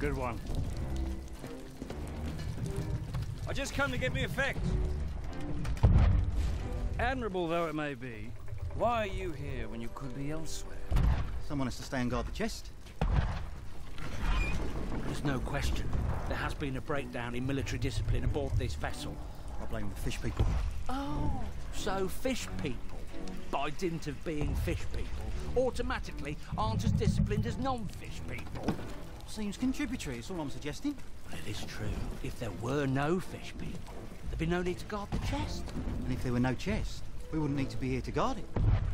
Good one. I just come to get me effects. Admirable though it may be, why are you here when you could be elsewhere? Someone has to stay and guard the chest. There's no question. There has been a breakdown in military discipline aboard this vessel. I blame the fish people. Oh, so fish people, by dint of being fish people, automatically aren't as disciplined as non-fish people. Seems contributory, is all I'm suggesting. Well, it is true. If there were no fish people, there'd be no need to guard the chest. And if there were no chest, we wouldn't need to be here to guard it.